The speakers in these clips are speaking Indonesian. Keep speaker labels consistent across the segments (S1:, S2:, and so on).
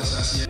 S1: las hacía.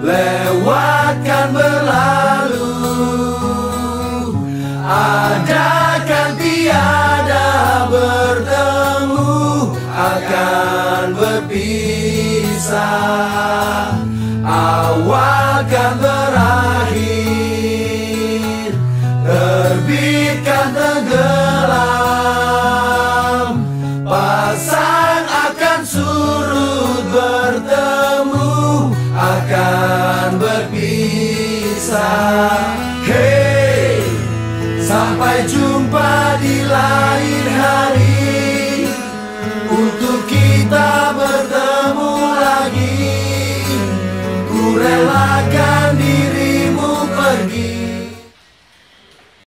S2: lewatkan berlalu. Adakan tiada bertemu. Akan berpisah. Awalkan berakhir. Terbitkan tenggelam. Pasang akan surut. Hey Sampai jumpa di lain hari. Untuk kita bertemu lagi. Ku relakan